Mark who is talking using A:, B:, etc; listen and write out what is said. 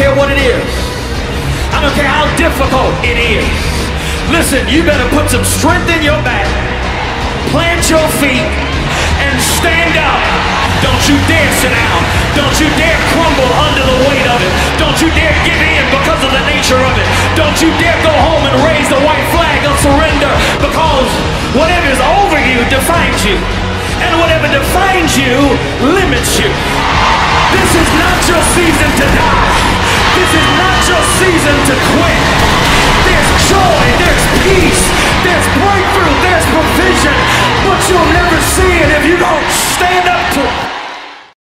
A: care what it is. I don't care how difficult it is. Listen, you better put some strength in your back, plant your feet, and stand up. Don't you dare sit down. Don't you dare crumble under the weight of it. Don't you dare give in because of the nature of it. Don't you dare go home and raise the white flag of surrender because whatever is over you defines you. And whatever defines you limits you.